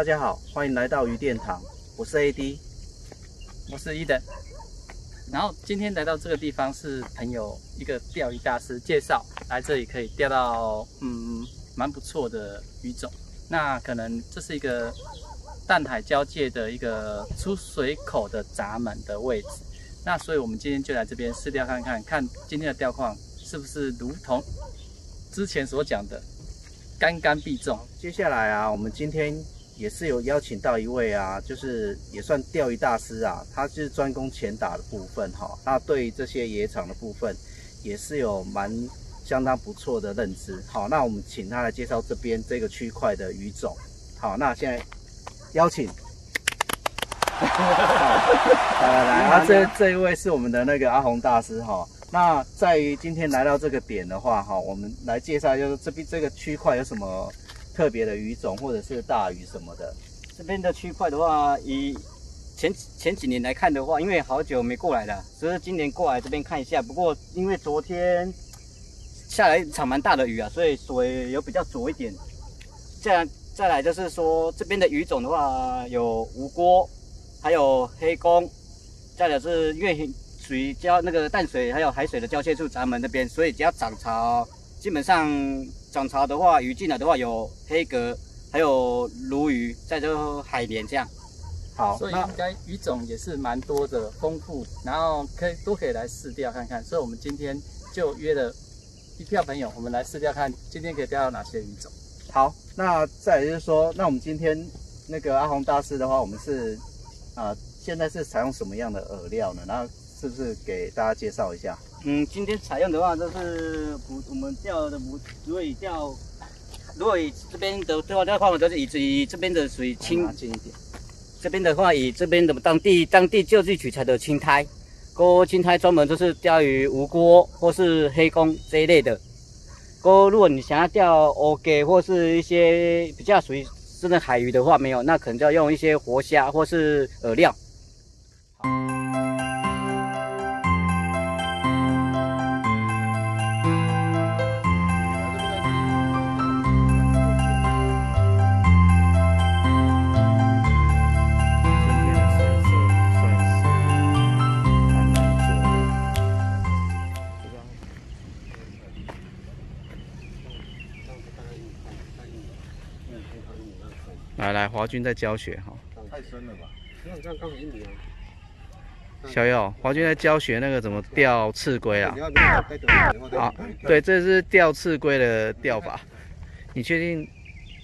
大家好，欢迎来到鱼电堂，我是 AD，我是伊登。然后今天来到这个地方是朋友一个钓鱼大师介绍，来这里可以钓到嗯蛮不错的鱼种。那可能这是一个淡海交界的一个出水口的闸门的位置。那所以我们今天就来这边试钓看看，看今天的钓况是不是如同之前所讲的杆杆必中。接下来啊，我们今天。也是有邀请到一位啊，就是也算钓鱼大师啊，他是专攻前打的部分哈。那对这些野场的部分，也是有蛮相当不错的认知。好，那我们请他来介绍这边这个区块的鱼种。好，那现在邀请，来来来，啊，这这一位是我们的那个阿红大师哈。那在于今天来到这个点的话哈，我们来介绍就是这边这个区块有什么。特别的鱼种或者是大鱼什么的，这边的区块的话，以前前几年来看的话，因为好久没过来了，所以今年过来这边看一下。不过因为昨天下来一场蛮大的雨啊，所以水有比较浊一点。再来再来就是说，这边的鱼种的话，有无锅，还有黑公，再来是因为属于交那个淡水还有海水的交界处咱们那边，所以只要涨潮，基本上。涨潮的话，鱼进来的话有黑格，还有鲈鱼，再就海莲这样。好，所以应该鱼种也是蛮多的，丰富，然后可以都可以来试钓看看。所以我们今天就约了一票朋友，我们来试钓看今天可以钓到哪些鱼种。好，那再就是说，那我们今天那个阿红大师的话，我们是啊，现在是采用什么样的饵料呢？然后是不是给大家介绍一下？嗯，今天采用的话都是捕我们钓的捕，如果以钓，如果以这边的对话的话，都是以以这边的属于青，近一点。这边的话，以这边的当地当地就地取材的青苔，锅青苔专门都是钓鱼无锅或是黑公这一类的。锅如果你想要钓 OK 或是一些比较属于真的海鱼的话，没有，那可能就要用一些活虾或是饵料。华军在教学哈。太深了吧？你看，刚一米啊。小友，华军在教学那个怎么钓刺龟啊？好，对，这是钓刺龟的钓法。你确定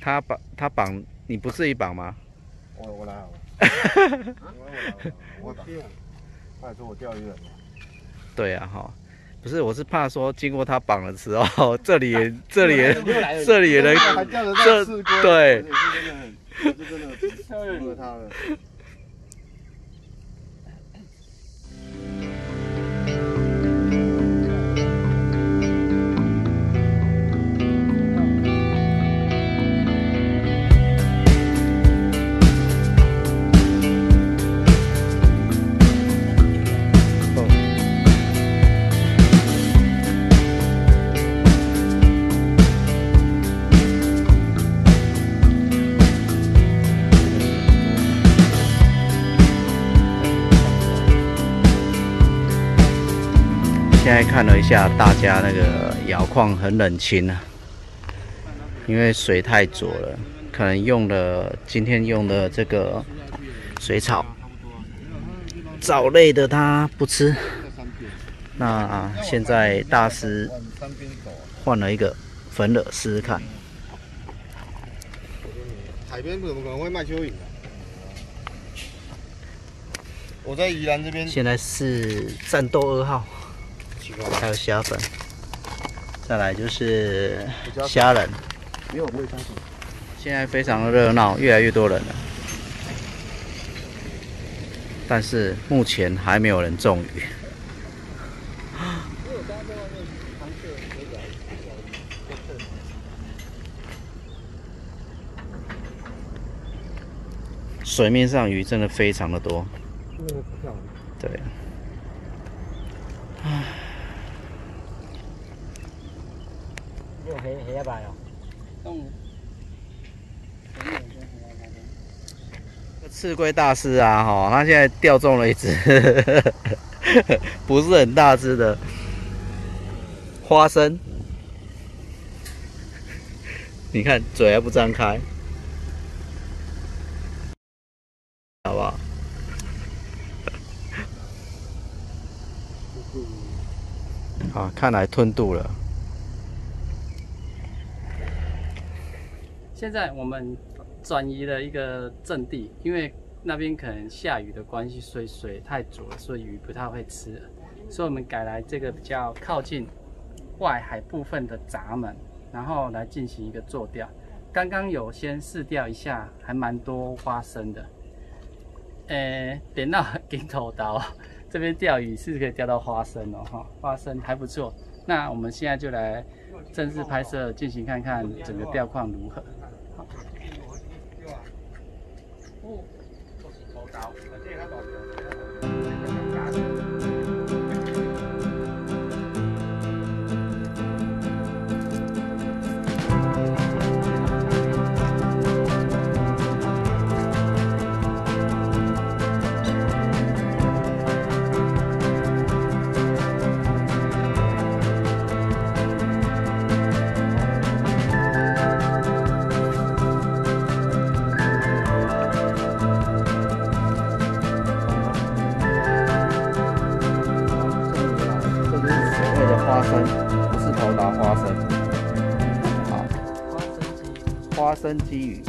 他绑他绑？你不自己绑吗？我我来好了。哈哈哈我绑。他还说我钓鱼了。对啊，哈，不是，我是怕说经过他绑的时候，这里也这里也这里也能这对。这真的超越他了。看了一下，大家那个摇矿很冷清啊，因为水太浊了，可能用了今天用的这个水草，藻类的它不吃。那现在大师换了一个粉饵试试看。海边怎么可能会卖蚯蚓我在宜兰这边。现在是战斗二号。还有虾粉，再来就是虾仁。没有，没有。现在非常的热闹，越来越多人了。但是目前还没有人中鱼。水面上鱼真的非常的多。对。唉。黑黑一排哦。赤龟大师啊，哈，他现在钓中了一只 不是很大只的花生，你看嘴还不张开，好不好？啊，看来吞肚了。现在我们转移了一个阵地，因为那边可能下雨的关系，所以水太浊了，所以鱼不太会吃，所以我们改来这个比较靠近外海部分的闸门，然后来进行一个坐钓。刚刚有先试钓一下，还蛮多花生的。诶，点到顶头刀，这边钓鱼是可以钓到花生哦，哈，花生还不错。那我们现在就来正式拍摄，进行看看整个钓况如何。花生鲫鱼，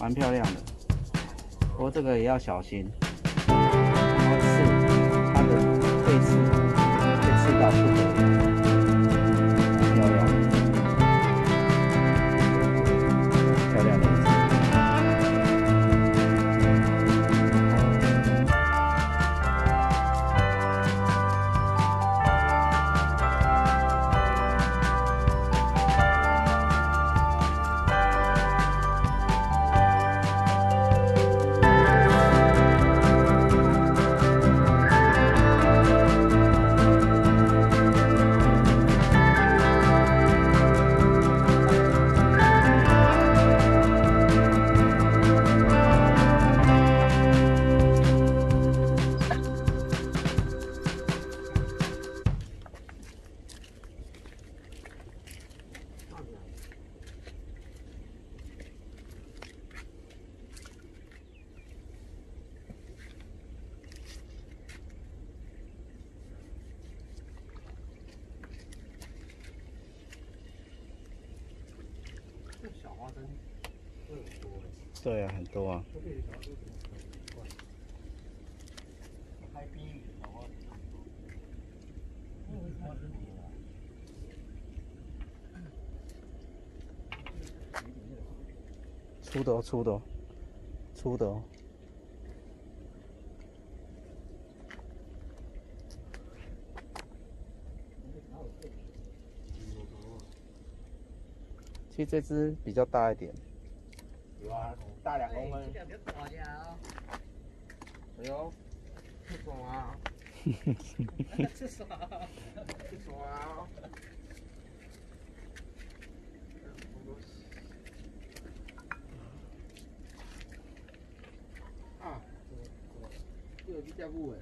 蛮漂亮的，不过这个也要小心。然后刺，它的背刺被刺到花生很多哎，对啊，很多啊。这边小花生很怪。开冰雨小花生，那为什么是你啊？粗的出，的出，的哦。其实这只比较大一点，有啊，大两公分。比较大呀。哎呦，不爽啊！啊！啊，这个是钓不稳，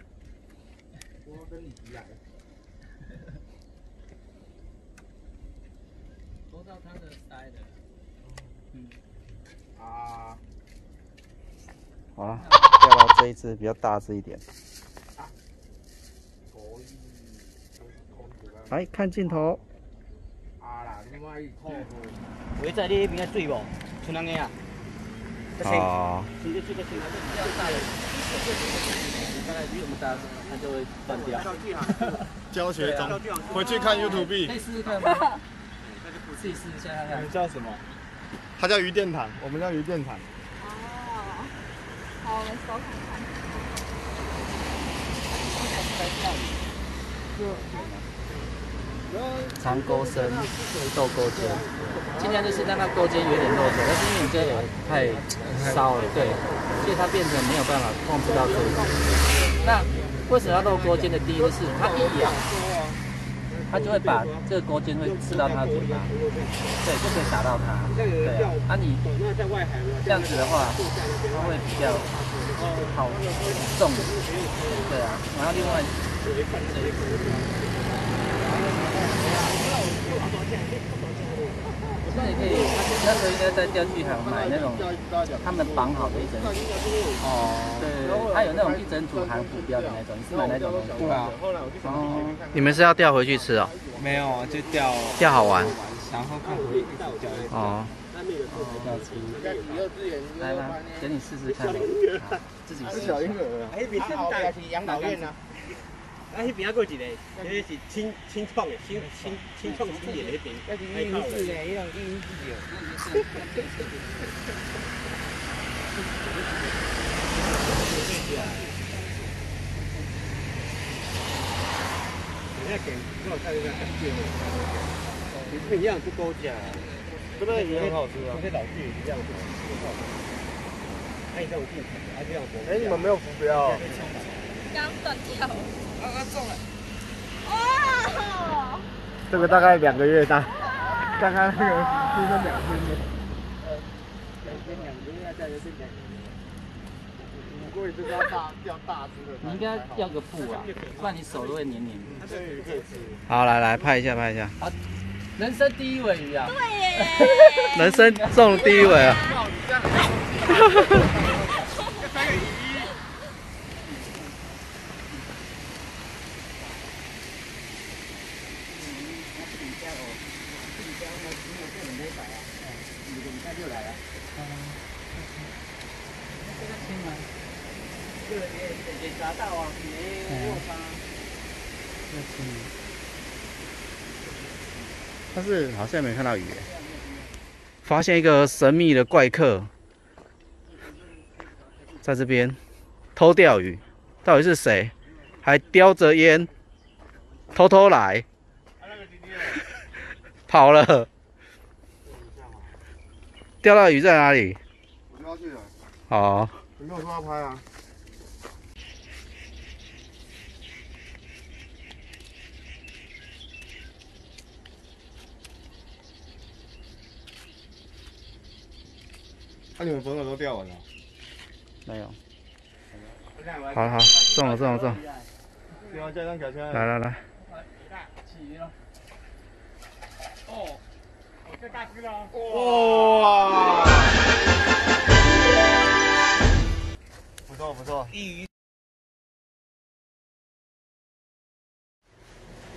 我跟你急来。到它的腮的，嗯，啊，好了，钓到这一只比较大只一点。来看镜头，啊啦，你买套货。我在你那边的水无？剩两个啊？好，直接这个水，这样大的，大概比我们大，它就会断掉。教学中，回去看 YouTube。可以试试看吗？试一试一下看看。叫什么？它叫鱼电毯，我们叫鱼电毯。哦，好，我们搜看看。长钩身，豆钩尖，今天就是让它钩尖有点露出来，但是因为你这个太烧了，对，所以它变成没有办法控制到钩子。那为什么要露钩尖的第一就是它一咬，它就会把这个钩尖会刺到它的嘴巴，对，就可以打到它。对啊，啊你这样子的话，它会比较好重。对啊，然后另外这一那你可以，那时候应该在钓具行买那种他们绑好的一整组。哦。对，它有那种一整组含浮标的那种，你是买那种吗？对啊，哦。你们是要钓回去吃哦？没有，就钓钓好玩。然后看回去钓。哦。钓吃。来吧，给你试试看。自己试。小婴儿。哎，别是大是养老院啊。啊，迄边还过一个，迄个是清清创的，清清清创经典那边。那是英式的，迄种英式的。人家给多少菜都在感觉哦，也不一样，不多讲。这个也很好吃啊，这些老具也是这样子，很好吃。还有这种镜头，还这样子。哎，你们没有浮标？刚断掉。刚刚中了。哇！这个大概两个月大，刚刚那个出生两天的。呃，两天两个月再有点两。不过就是要大钓大只的。你应该要个布啊，不然你手都会黏黏的。好，来来拍一下拍一下。好，人生第一尾鱼啊！对耶。人生中第一尾啊！但是好像没看到鱼。发现一个神秘的怪客，在这边偷钓鱼，到底是谁？还叼着烟，偷偷来，跑了。钓到鱼在哪里？我就要去了。好。你没有说要拍啊？那你们粉饵都掉完了？没有。好好，中了中了中了。来来来。哦，这大只了。哇！不错不错。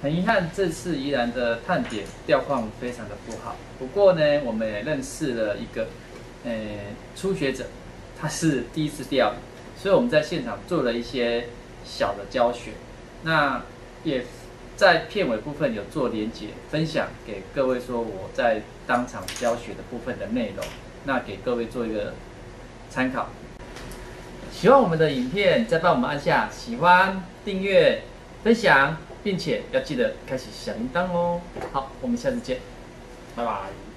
很遗憾，这次宜兰的探点钓况非常的不好。不过呢，我们也认识了一个。呃，初学者他是第一次钓，所以我们在现场做了一些小的教学，那也在片尾部分有做连结分享给各位，说我在当场教学的部分的内容，那给各位做一个参考。喜欢我们的影片，再帮我们按下喜欢、订阅、分享，并且要记得开启小铃铛哦。好，我们下次见，拜拜。